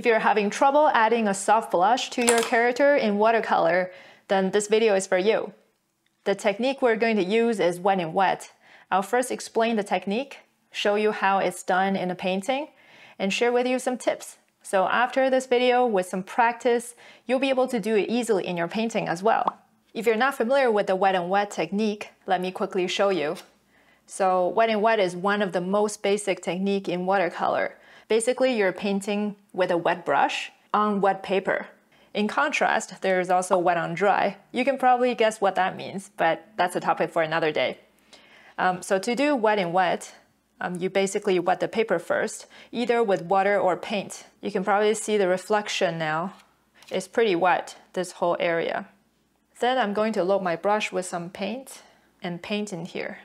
If you're having trouble adding a soft blush to your character in watercolor, then this video is for you. The technique we're going to use is wet-in-wet. I'll first explain the technique, show you how it's done in a painting, and share with you some tips. So after this video, with some practice, you'll be able to do it easily in your painting as well. If you're not familiar with the wet-in-wet technique, let me quickly show you. So wet-in-wet is one of the most basic technique in watercolor. Basically, you're painting with a wet brush on wet paper. In contrast, there's also wet on dry. You can probably guess what that means, but that's a topic for another day. Um, so to do wet-in-wet, um, you basically wet the paper first, either with water or paint. You can probably see the reflection now. It's pretty wet, this whole area. Then I'm going to load my brush with some paint and paint in here.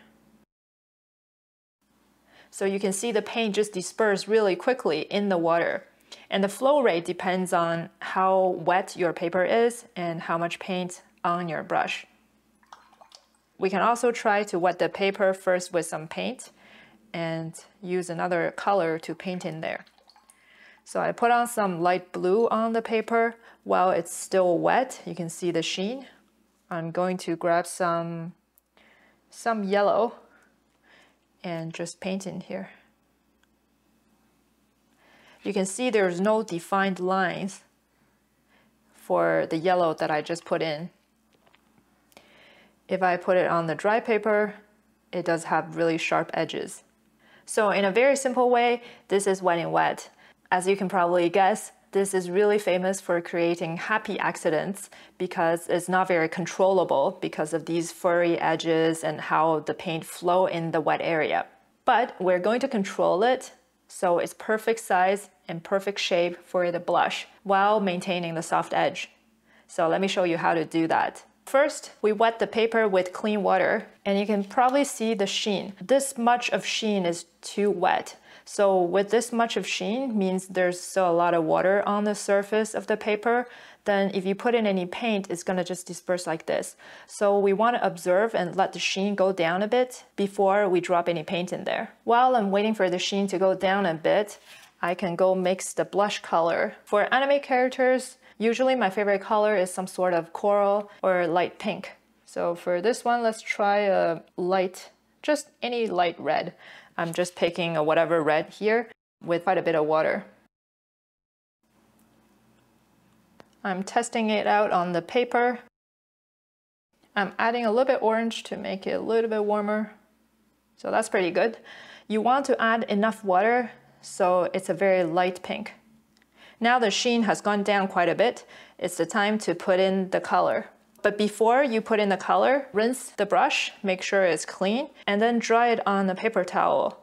So you can see the paint just disperse really quickly in the water. And the flow rate depends on how wet your paper is and how much paint on your brush. We can also try to wet the paper first with some paint and use another color to paint in there. So I put on some light blue on the paper while it's still wet. You can see the sheen. I'm going to grab some, some yellow and just paint in here. You can see there's no defined lines for the yellow that I just put in. If I put it on the dry paper, it does have really sharp edges. So in a very simple way, this is wet-in-wet. As you can probably guess, this is really famous for creating happy accidents because it's not very controllable because of these furry edges and how the paint flow in the wet area. But we're going to control it so it's perfect size and perfect shape for the blush while maintaining the soft edge. So let me show you how to do that. First, we wet the paper with clean water and you can probably see the sheen. This much of sheen is too wet. So with this much of sheen means there's still a lot of water on the surface of the paper, then if you put in any paint, it's gonna just disperse like this. So we wanna observe and let the sheen go down a bit before we drop any paint in there. While I'm waiting for the sheen to go down a bit, I can go mix the blush color. For anime characters, usually my favorite color is some sort of coral or light pink. So for this one, let's try a light, just any light red. I'm just picking a whatever red here with quite a bit of water. I'm testing it out on the paper. I'm adding a little bit orange to make it a little bit warmer. So that's pretty good. You want to add enough water so it's a very light pink. Now the sheen has gone down quite a bit. It's the time to put in the color. But before you put in the color, rinse the brush, make sure it's clean, and then dry it on a paper towel.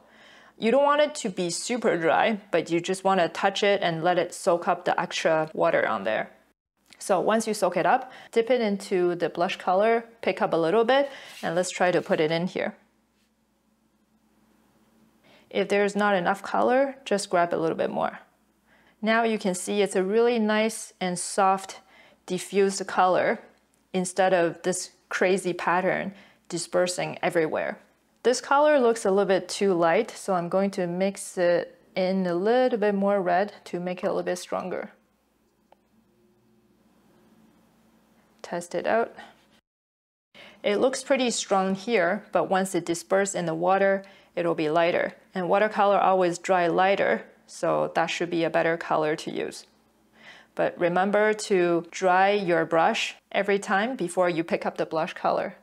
You don't want it to be super dry, but you just want to touch it and let it soak up the extra water on there. So once you soak it up, dip it into the blush color, pick up a little bit, and let's try to put it in here. If there's not enough color, just grab a little bit more. Now you can see it's a really nice and soft diffused color instead of this crazy pattern dispersing everywhere. This color looks a little bit too light, so I'm going to mix it in a little bit more red to make it a little bit stronger. Test it out. It looks pretty strong here, but once it disperses in the water, it'll be lighter. And watercolor always dry lighter, so that should be a better color to use. But remember to dry your brush every time before you pick up the blush color.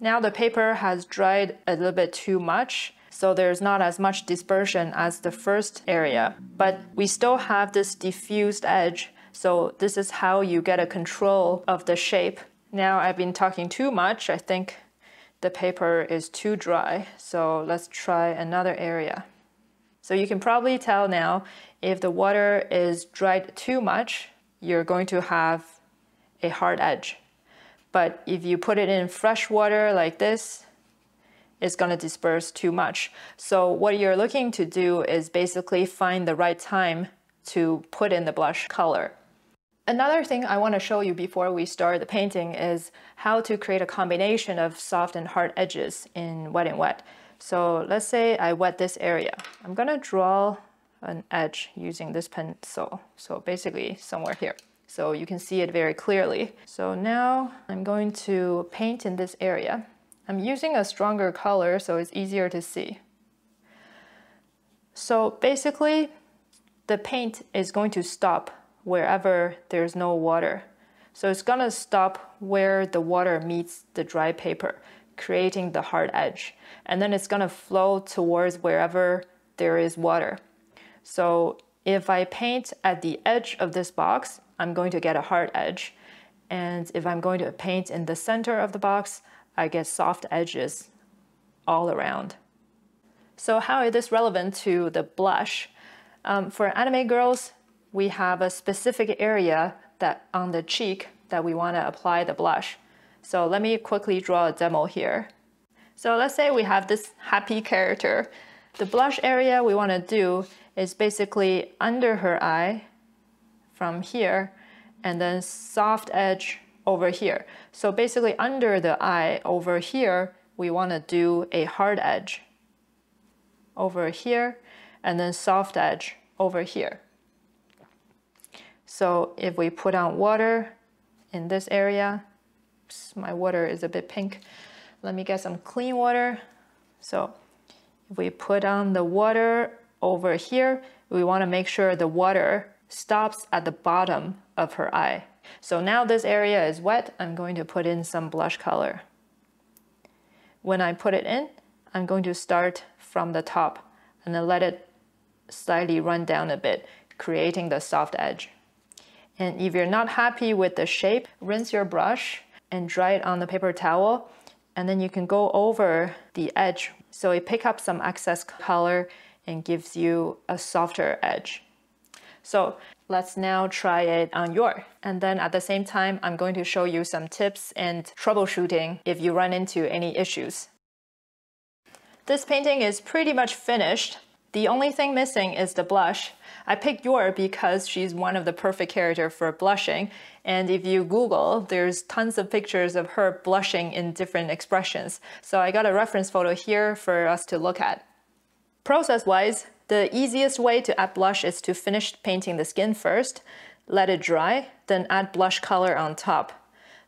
Now the paper has dried a little bit too much, so there's not as much dispersion as the first area. But we still have this diffused edge, so this is how you get a control of the shape. Now I've been talking too much, I think the paper is too dry. So let's try another area. So you can probably tell now if the water is dried too much, you're going to have a hard edge. But if you put it in fresh water like this, it's going to disperse too much. So what you're looking to do is basically find the right time to put in the blush color. Another thing I want to show you before we start the painting is how to create a combination of soft and hard edges in wet-in-wet. So let's say I wet this area. I'm going to draw an edge using this pencil. So basically somewhere here. So you can see it very clearly. So now I'm going to paint in this area. I'm using a stronger color so it's easier to see. So basically the paint is going to stop wherever there's no water. So it's gonna stop where the water meets the dry paper, creating the hard edge. And then it's gonna flow towards wherever there is water. So if I paint at the edge of this box, I'm going to get a hard edge. And if I'm going to paint in the center of the box, I get soft edges all around. So how is this relevant to the blush? Um, for anime girls, we have a specific area that on the cheek that we want to apply the blush. So let me quickly draw a demo here. So let's say we have this happy character. The blush area we want to do is basically under her eye from here and then soft edge over here. So basically under the eye over here, we want to do a hard edge over here and then soft edge over here. So if we put on water in this area, my water is a bit pink. Let me get some clean water. So if we put on the water over here, we want to make sure the water stops at the bottom of her eye. So now this area is wet, I'm going to put in some blush color. When I put it in, I'm going to start from the top and then let it slightly run down a bit, creating the soft edge. And if you're not happy with the shape, rinse Yor brush and dry it on the paper towel. And then you can go over the edge so it pick up some excess color and gives you a softer edge. So let's now try it on your. And then at the same time, I'm going to show you some tips and troubleshooting if you run into any issues. This painting is pretty much finished. The only thing missing is the blush. I picked Yor because she's one of the perfect character for blushing. And if you Google, there's tons of pictures of her blushing in different expressions. So I got a reference photo here for us to look at. Process-wise, the easiest way to add blush is to finish painting the skin first, let it dry, then add blush color on top.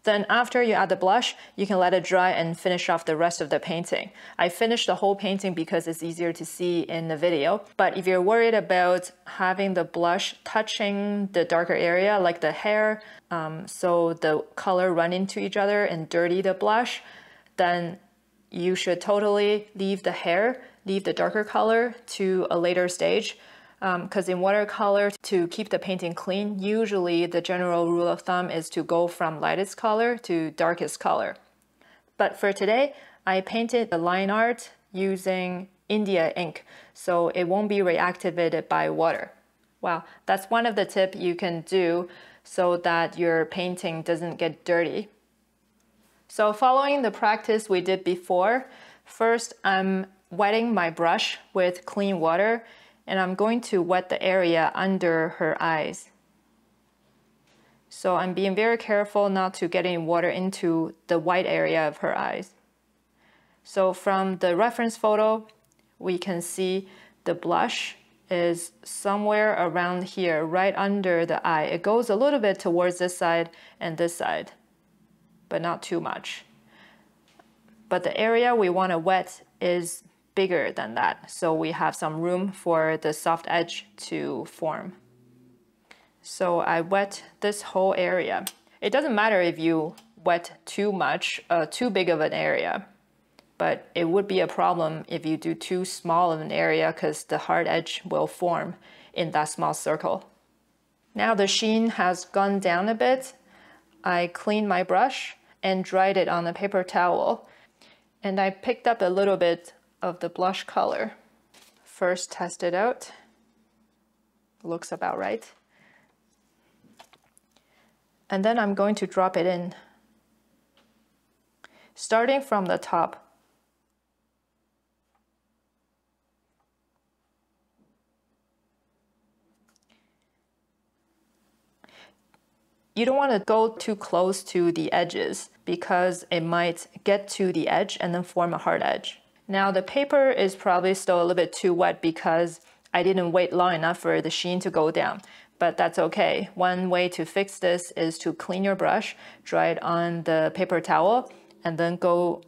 Then after you add the blush, you can let it dry and finish off the rest of the painting. I finished the whole painting because it's easier to see in the video. But if you're worried about having the blush touching the darker area, like the hair, um, so the color run into each other and dirty the blush, then you should totally leave the hair, leave the darker color to a later stage because um, in watercolor, to keep the painting clean, usually the general rule of thumb is to go from lightest color to darkest color. But for today, I painted the line art using India ink, so it won't be reactivated by water. Wow, that's one of the tips you can do so that your painting doesn't get dirty. So following the practice we did before, first I'm wetting my brush with clean water and I'm going to wet the area under her eyes. So I'm being very careful not to get any water into the white area of her eyes. So from the reference photo, we can see the blush is somewhere around here, right under the eye. It goes a little bit towards this side and this side, but not too much. But the area we want to wet is bigger than that. So we have some room for the soft edge to form. So I wet this whole area. It doesn't matter if you wet too much, uh, too big of an area, but it would be a problem if you do too small of an area because the hard edge will form in that small circle. Now the sheen has gone down a bit. I cleaned my brush and dried it on a paper towel. And I picked up a little bit of the blush color. First test it out. Looks about right. And then I'm going to drop it in. Starting from the top. You don't want to go too close to the edges because it might get to the edge and then form a hard edge. Now the paper is probably still a little bit too wet because I didn't wait long enough for the sheen to go down, but that's okay. One way to fix this is to clean your brush, dry it on the paper towel, and then go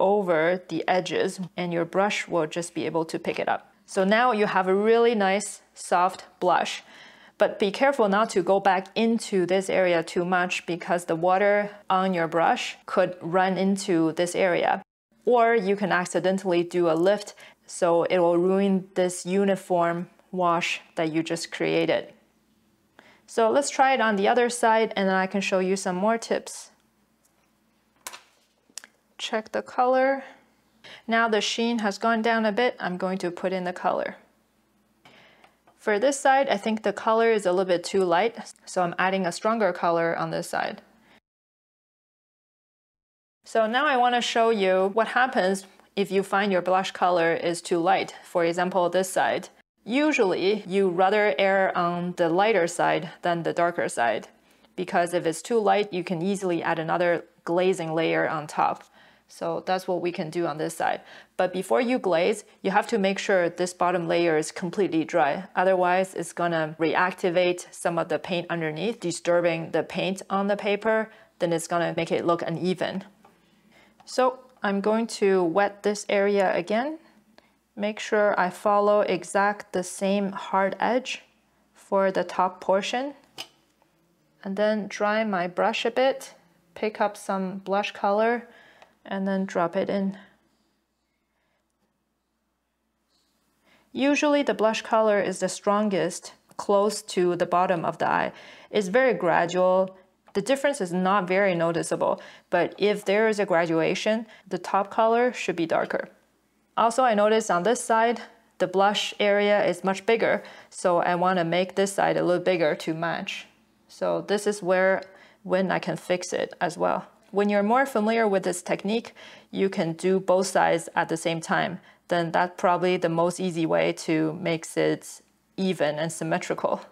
over the edges and your brush will just be able to pick it up. So now you have a really nice soft blush. But be careful not to go back into this area too much because the water on your brush could run into this area. Or you can accidentally do a lift so it will ruin this uniform wash that you just created. So let's try it on the other side and then I can show you some more tips. Check the color. Now the sheen has gone down a bit, I'm going to put in the color. For this side, I think the color is a little bit too light, so I'm adding a stronger color on this side. So now I want to show you what happens if you find your blush color is too light. For example, this side. Usually, you rather err on the lighter side than the darker side, because if it's too light, you can easily add another glazing layer on top. So that's what we can do on this side. But before you glaze, you have to make sure this bottom layer is completely dry. Otherwise, it's gonna reactivate some of the paint underneath, disturbing the paint on the paper. Then it's gonna make it look uneven. So I'm going to wet this area again. Make sure I follow exact the same hard edge for the top portion. And then dry my brush a bit, pick up some blush color, and then drop it in. Usually the blush color is the strongest close to the bottom of the eye. It's very gradual. The difference is not very noticeable, but if there is a graduation, the top color should be darker. Also, I noticed on this side, the blush area is much bigger, so I want to make this side a little bigger to match. So this is where when I can fix it as well. When you're more familiar with this technique, you can do both sides at the same time. Then that's probably the most easy way to make it even and symmetrical.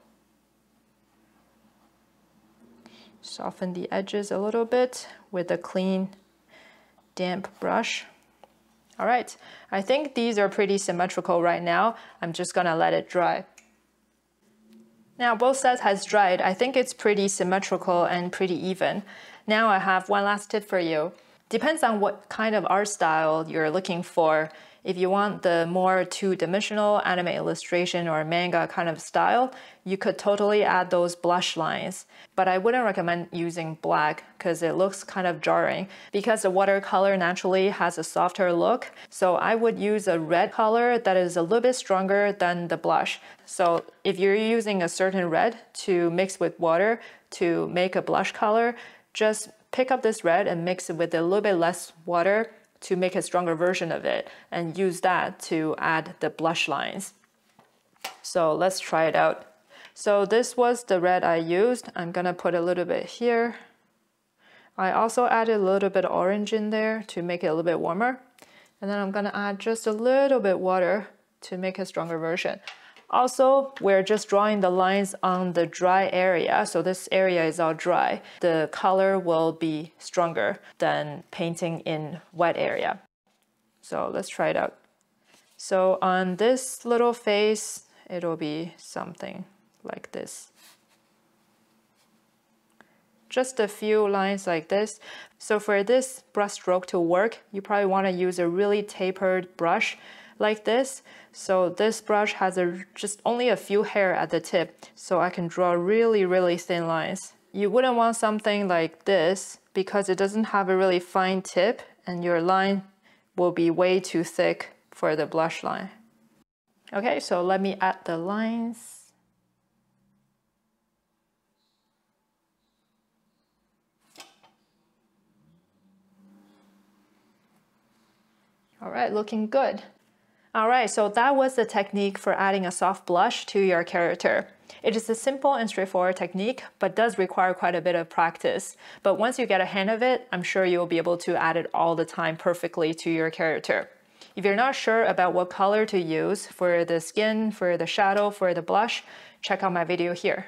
Soften the edges a little bit with a clean, damp brush. All right, I think these are pretty symmetrical right now. I'm just gonna let it dry. Now both sides has dried. I think it's pretty symmetrical and pretty even. Now I have one last tip for you. Depends on what kind of art style you're looking for. If you want the more two-dimensional anime illustration or manga kind of style, you could totally add those blush lines. But I wouldn't recommend using black because it looks kind of jarring because the watercolor naturally has a softer look. So I would use a red color that is a little bit stronger than the blush. So if you're using a certain red to mix with water to make a blush color, just pick up this red and mix it with a little bit less water to make a stronger version of it and use that to add the blush lines. So let's try it out. So this was the red I used. I'm gonna put a little bit here. I also added a little bit of orange in there to make it a little bit warmer. And then I'm gonna add just a little bit water to make a stronger version. Also, we're just drawing the lines on the dry area, so this area is all dry. The color will be stronger than painting in wet area. So let's try it out. So on this little face, it'll be something like this. Just a few lines like this. So for this brush stroke to work, you probably want to use a really tapered brush like this. So this brush has a, just only a few hair at the tip, so I can draw really, really thin lines. You wouldn't want something like this because it doesn't have a really fine tip and your line will be way too thick for the blush line. Okay, so let me add the lines. All right, looking good. All right, so that was the technique for adding a soft blush to your character. It is a simple and straightforward technique, but does require quite a bit of practice. But once you get a hand of it, I'm sure you'll be able to add it all the time perfectly to your character. If you're not sure about what color to use for the skin, for the shadow, for the blush, check out my video here.